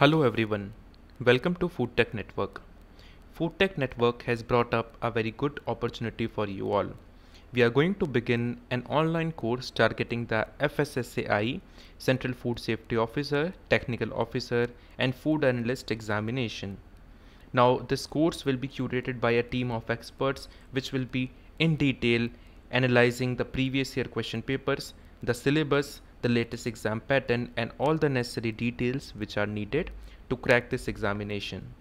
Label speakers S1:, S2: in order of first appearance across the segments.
S1: Hello everyone, welcome to Food Tech Network. Food Tech Network has brought up a very good opportunity for you all. We are going to begin an online course targeting the FSSAI, Central Food Safety Officer, Technical Officer, and Food Analyst examination. Now, this course will be curated by a team of experts which will be in detail analyzing the previous year question papers, the syllabus, the latest exam pattern and all the necessary details which are needed to crack this examination.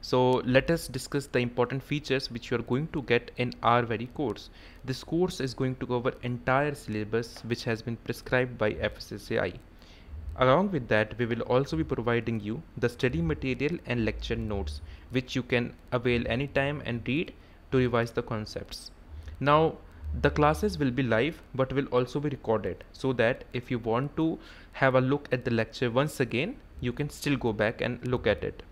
S1: So let us discuss the important features which you are going to get in our very course. This course is going to cover entire syllabus which has been prescribed by FSSAI. Along with that, we will also be providing you the study material and lecture notes which you can avail anytime and read to revise the concepts. Now, the classes will be live but will also be recorded so that if you want to have a look at the lecture once again you can still go back and look at it.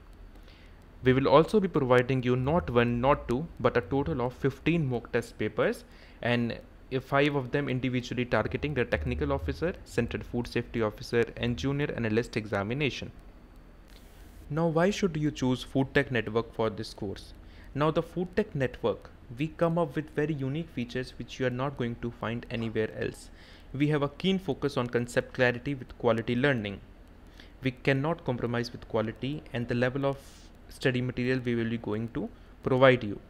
S1: We will also be providing you not one not two but a total of 15 mock test papers and five of them individually targeting the technical officer central food safety officer and junior analyst examination. Now why should you choose food tech network for this course? Now the food tech network we come up with very unique features which you are not going to find anywhere else. We have a keen focus on concept clarity with quality learning. We cannot compromise with quality and the level of study material we will be going to provide you.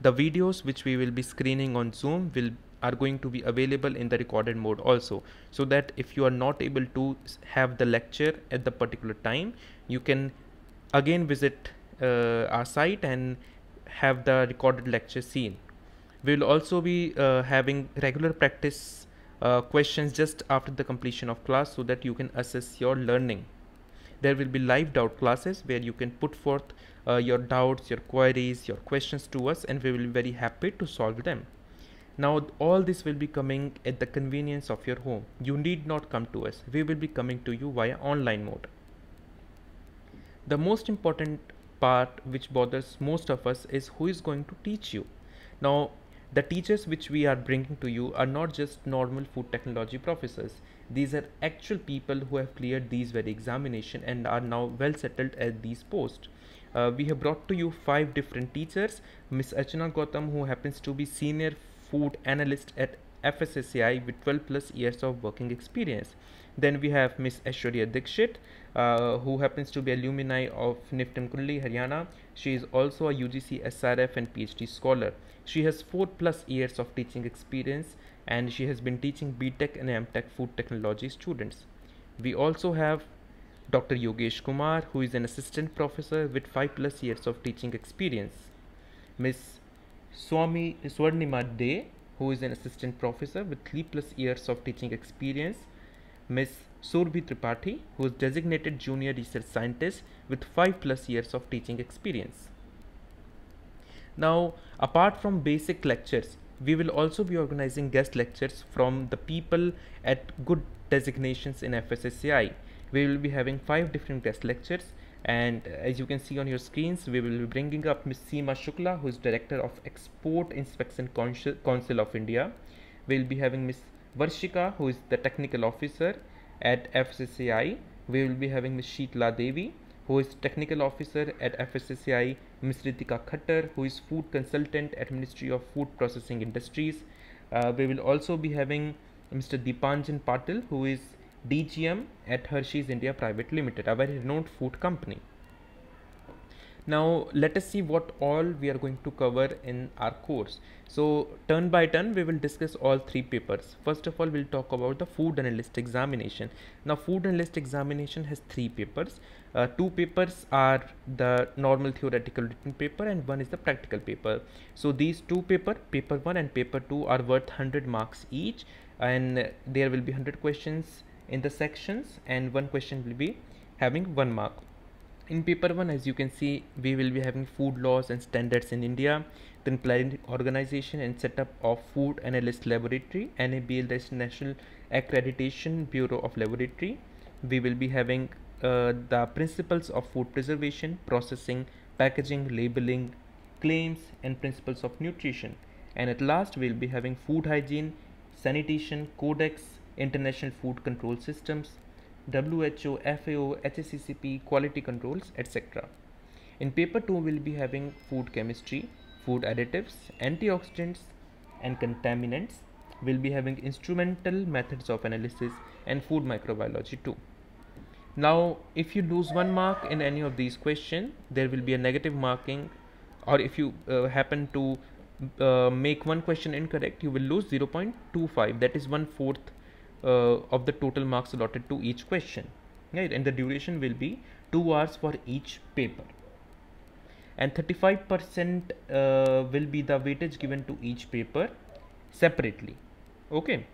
S1: The videos which we will be screening on Zoom will are going to be available in the recorded mode also so that if you are not able to have the lecture at the particular time you can again visit uh, our site and have the recorded lecture seen. We will also be uh, having regular practice uh, questions just after the completion of class so that you can assess your learning. There will be live doubt classes where you can put forth uh, your doubts, your queries, your questions to us and we will be very happy to solve them. Now all this will be coming at the convenience of your home. You need not come to us. We will be coming to you via online mode. The most important part which bothers most of us is who is going to teach you. Now, the teachers which we are bringing to you are not just normal food technology professors. These are actual people who have cleared these very examination and are now well settled at these posts. Uh, we have brought to you five different teachers. Miss Archana Gautam, who happens to be senior food analyst at FSSAI with 12 plus years of working experience. Then we have Miss Aishwarya Dikshit, uh, who happens to be alumni of NIFTEM Kundli, Haryana. She is also a UGC SRF and PhD scholar. She has 4 plus years of teaching experience and she has been teaching BTech and MTech food technology students. We also have Dr. Yogesh Kumar, who is an assistant professor with 5 plus years of teaching experience. Miss Swami Swarnima who is an assistant professor with 3 plus years of teaching experience. Miss Surbhi Tripathi, who is designated junior research scientist with 5 plus years of teaching experience. Now, apart from basic lectures, we will also be organizing guest lectures from the people at good designations in FSSAI. We will be having five different guest lectures and as you can see on your screens we will be bringing up Ms. Seema Shukla who is director of Export Inspection Council of India. We will be having Ms. Varshika who is the technical officer at FSSAI, we will be having Ms. Sheetla Devi, who is technical officer at FSSAI, Ms. Ritika Khattar, who is food consultant at Ministry of Food Processing Industries. Uh, we will also be having Mr. Deepanjan Patil, who is DGM at Hershey's India Private Limited, a very renowned food company. Now let us see what all we are going to cover in our course. So turn by turn we will discuss all three papers. First of all we'll talk about the food analyst examination. Now food analyst examination has three papers. Uh, two papers are the normal theoretical written paper and one is the practical paper. So these two paper, paper 1 and paper 2 are worth 100 marks each and there will be 100 questions in the sections and one question will be having one mark. In paper 1 as you can see we will be having food laws and standards in India then planning organization and setup of food analyst laboratory NABL the National Accreditation Bureau of Laboratory. We will be having uh, the principles of food preservation processing packaging labeling claims and principles of nutrition. And at last we'll be having food hygiene sanitation codex international food control systems WHO, FAO, HACCP, quality controls, etc. In paper 2 we'll be having food chemistry, food additives, antioxidants and contaminants. We'll be having instrumental methods of analysis and food microbiology too. Now if you lose one mark in any of these questions, there will be a negative marking or if you uh, happen to uh, make one question incorrect, you will lose 0.25 that is one fourth of the total marks allotted to each question right? And the duration will be 2 hours for each paper. And 35% uh, will be the weightage given to each paper separately okay?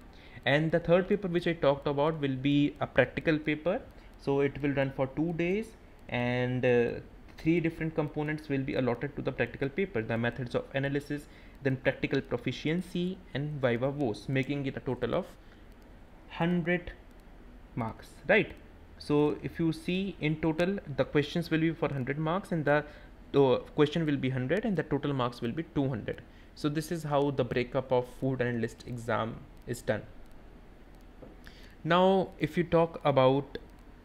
S1: And the third paper which I talked about will be a practical paper. So it will run for two days and uh, three different components will be allotted to the practical paper the methods of analysis then practical proficiency and viva voce making it a total of 100 marks right? So if you see in total the questions will be for 100 marks and the uh, question will be 100 and the total marks will be 200 so this is how the breakup of food analyst exam is done. Now if you talk about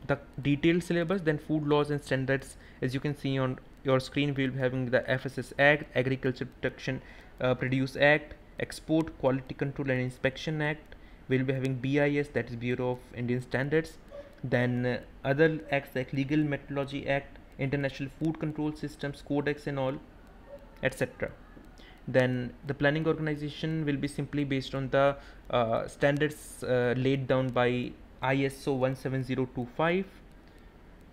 S1: the detailed syllabus then food laws and standards as you can see on your screen we will be having the FSS Act, Agriculture Protection uh, Produce Act, Export Quality Control and Inspection Act, we'll be having BIS that is Bureau of Indian Standards. Then uh, other acts like Legal Metrology Act International Food Control Systems Codex and all etc then the planning organization will be simply based on the uh, standards uh, laid down by ISO 17025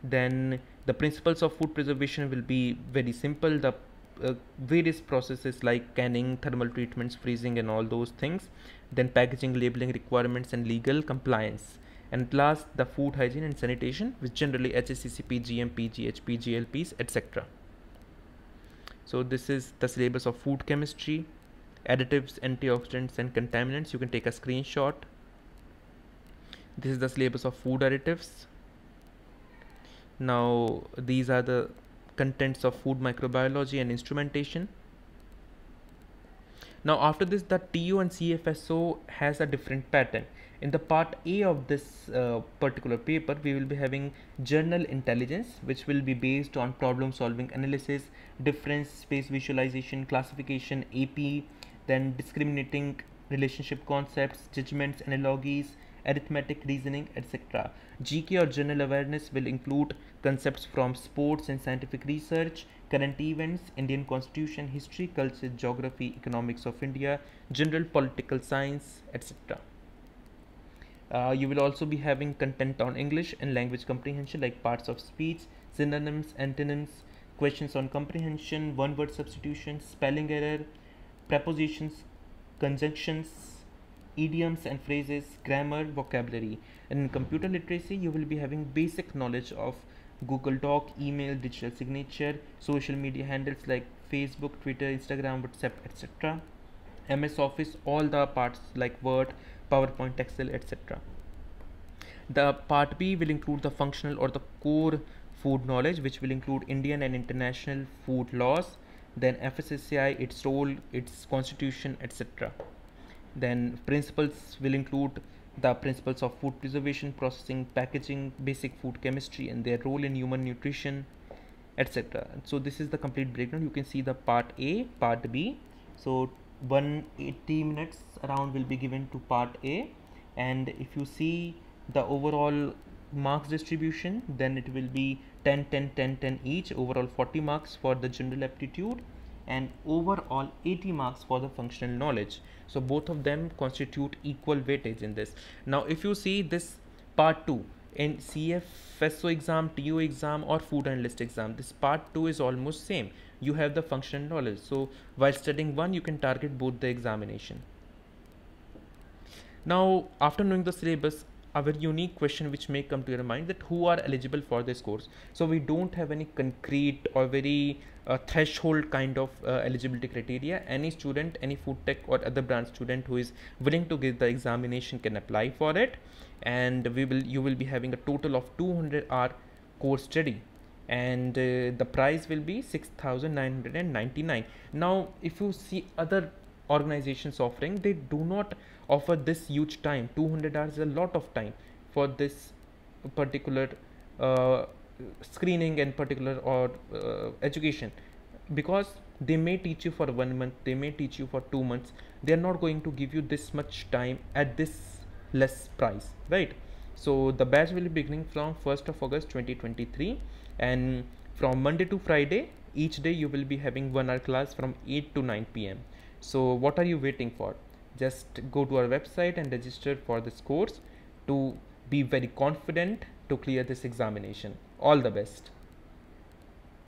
S1: then the principles of food preservation will be very simple. The uh, various processes like canning thermal treatments freezing and all those things then packaging labeling requirements and legal compliance and last the food hygiene and sanitation which generally HACCP, GMP, GHP, GLPs etc. So this is the syllabus of food chemistry, additives, antioxidants and contaminants. You can take a screenshot. This is the syllabus of food additives. Now these are the contents of food microbiology and instrumentation. Now after this the TO and CFSO has a different pattern. In the part A of this uh, particular paper we will be having general intelligence which will be based on problem solving analysis, difference space visualization, classification, AP, then discriminating relationship concepts, judgments, analogies, arithmetic reasoning, etc. GK or general awareness will include concepts from sports and scientific research, current events, Indian constitution, history, culture, geography, economics of India, general political science, etc. Uh, you will also be having content on English and language comprehension like parts of speech, synonyms, antonyms, questions on comprehension, one word substitution, spelling error, prepositions, conjunctions, idioms and phrases, grammar, vocabulary. And in computer literacy, you will be having basic knowledge of Google Doc, email, digital signature, social media handles like Facebook, Twitter, Instagram, WhatsApp, etc. MS Office, all the parts like Word, PowerPoint, Excel, etc. The part B will include the functional or the core food knowledge, which will include Indian and international food laws, then FSSAI, its role, its constitution, etc. Then principles will include the principles of food preservation, processing, packaging, basic food chemistry, and their role in human nutrition, etc. So this is the complete breakdown. You can see the part A, part B. So 180 minutes around will be given to part A, and if you see the overall marks distribution, then it will be 10, 10, 10, 10 each. Overall 40 marks for the general aptitude and overall 80 marks for the functional knowledge. So both of them constitute equal weightage in this. Now if you see this part 2 in CFSO exam, TO exam or food analyst exam this part 2 is almost same. You have the functional knowledge. So while studying one you can target both the examination. Now after knowing the syllabus very unique question which may come to your mind that who are eligible for this course. So we don't have any concrete or very uh, threshold kind of uh, eligibility criteria. Any student any food tech or other branch student who is willing to give the examination can apply for it. And we will you will be having a total of 200 hour course study. And uh, the price will be 6999 now if you see other organizations offering they do not offer this huge time. 200 hours is a lot of time for this particular uh, screening and particular or uh, education. Because they may teach you for one month they may teach you for two months they are not going to give you this much time at this less price right? So the batch will be beginning from 1st of august 2023 and from monday to friday each day you will be having one hour class from 8 to 9 pm so what are you waiting for? Just go to our website and register for this course to be very confident to clear this examination. All the best